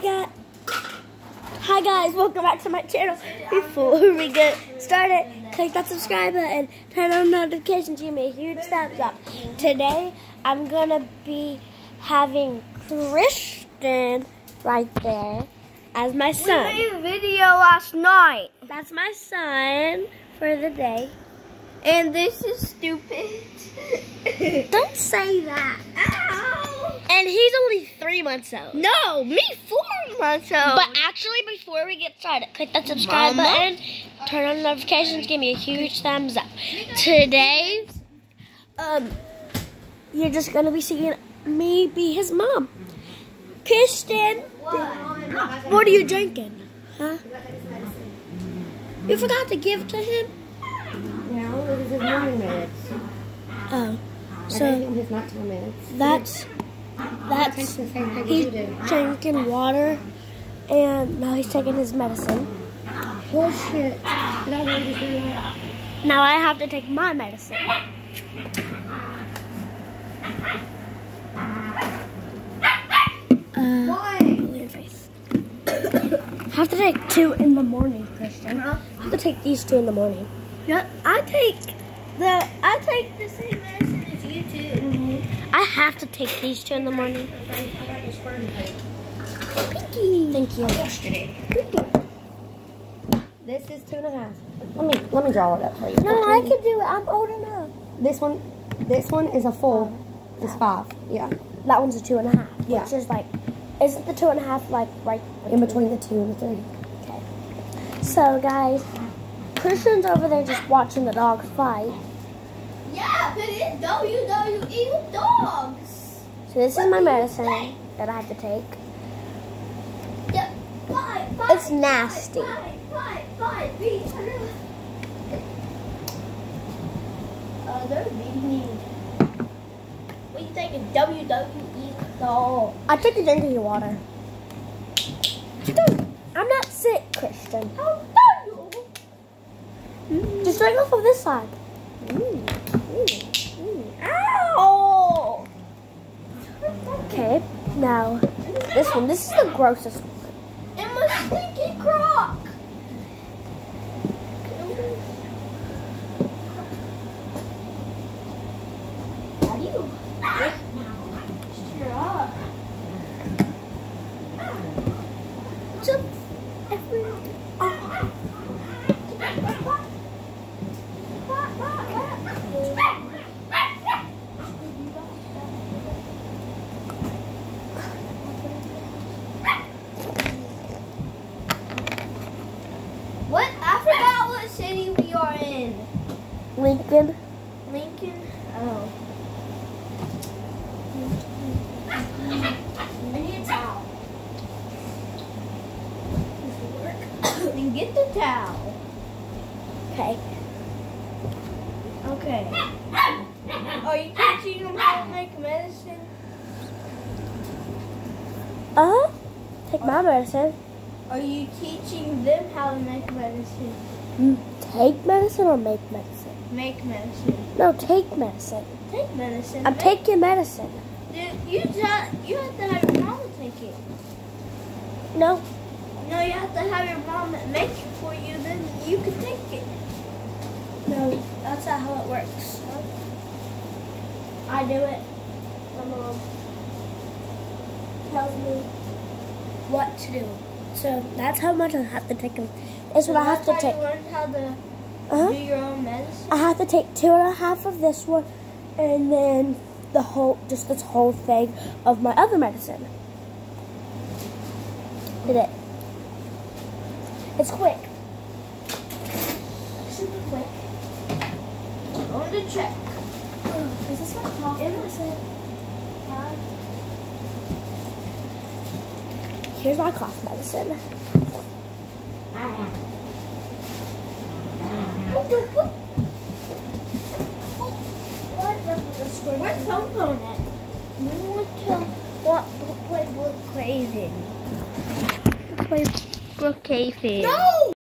Hi guys, welcome back to my channel. Before we get started, click that subscribe button, turn on notifications, give me a huge thumbs up. Today, I'm gonna be having Christian right there as my son. We made a video last night. That's my son for the day. And this is stupid. Don't say that. Ow! And he's only three months old. No, me four months old. But actually, before we get started, click that subscribe Mama? button, turn on notifications, give me a huge thumbs up. Today, um, you're just gonna be seeing me be his mom. Kirsten, what are you drinking? Huh? You forgot to give to him? No, it is his morning minutes. Oh, I so gave him his nighttime minutes. that's Takes that's the same thing he's drinking water, and now he's taking his medicine. Bullshit. Did I really just do that? Now I have to take my medicine. Why? look at your face. I have to take two in the morning, Christian. I have to take these two in the morning. Yeah, I take the I take the same medicine as you do. I have to take these two in the morning. Pinky. Thank you. Yesterday. This is two and a half. Let me let me draw it up for you. No, I can do it. I'm old enough. This one, this one is a full. It's five. Yeah. That one's a two and a half. Yeah. Which is like, isn't the two and a half like right In between the two and the three. Okay. So guys, Christian's over there just watching the dogs fight. Yeah, but it's WWE with dogs. So this is my medicine that I have to take. Yeah, fight, fight. It's nasty. Beat. Uh, they're beating me. We take a WWE dog. I took a drink of your water. I'm not sick, Christian. How dare you? Just drink off of this side. Ow! Okay. Now, this one. This is the grossest one. And my stinky crock. How do you? Cheer up. What's up, everyone? What? I forgot what city we are in. Lincoln. Lincoln. Oh. I need a towel. then get the towel. Okay. Okay. Are you teaching them how to make medicine? Uh-huh. take my medicine. Are you teaching them how to make medicine? Mm, Take medicine or make medicine? Make medicine. No, take medicine. Take medicine. I'm Make- taking medicine. Dude, you just, you have to have your mom take it. No. No, you have to have your mom make it for you, then you can take it. No, that's not how it works. I do it. My mom tells me what to do. So that's how much I have to take. them. That's what I have to take. Learned how to Uh-huh. do your own medicine. I have to take two and a half of this one, and then the whole, just this whole thing of my other medicine. Did it? It's quick. Super quick. Going to check. Is this my cough medicine? Here's my cough medicine. Where's phone at? We want to what play Brook Craven. Play Brookhaven. No!